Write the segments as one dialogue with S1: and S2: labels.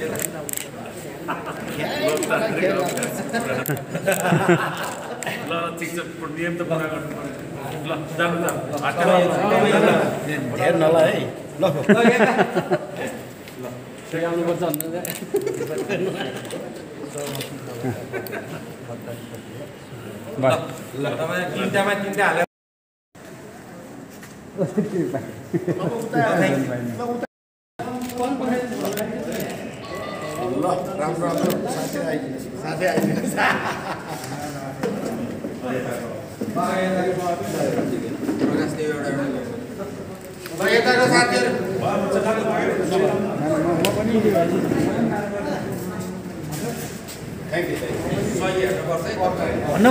S1: ल ठिक छ नियम त पुरा गर्नु पर्यो ल जानु
S2: धेर नला है ल
S3: तिनटामा तिनटा हालेर
S2: ल राम्रो राम्रो साथै आइदिनुहोस् साथै आइदिनुहोस्
S3: यताको साथीहरू हेर्नुपर्छ है
S2: भन्नु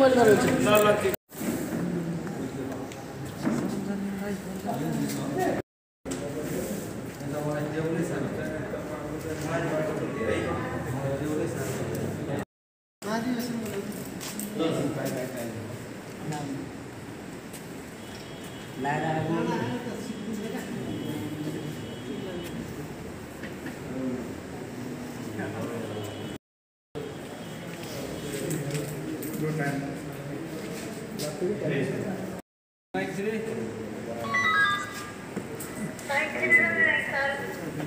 S2: भयो ल त्यो तालिम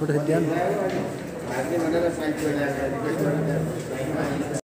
S4: कलम पनि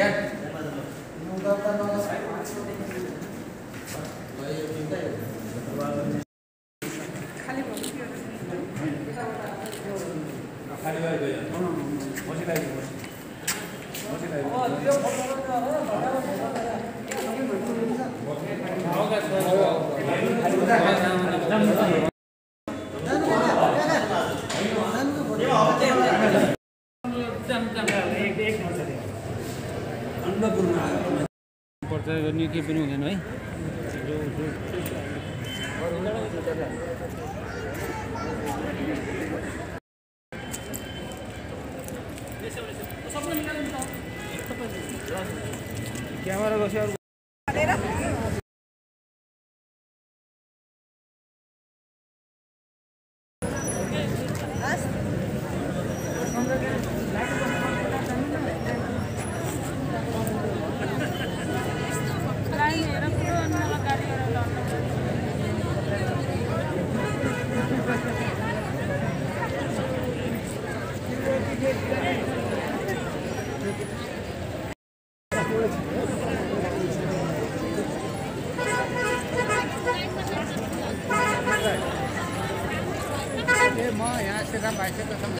S2: Yan. Yung dapat
S3: mga sa Thank you.
S4: प्रचार गर्ने केही पनि हुँदैन है। क्यामेरा
S5: कसै Oh 现
S2: 在 kita 么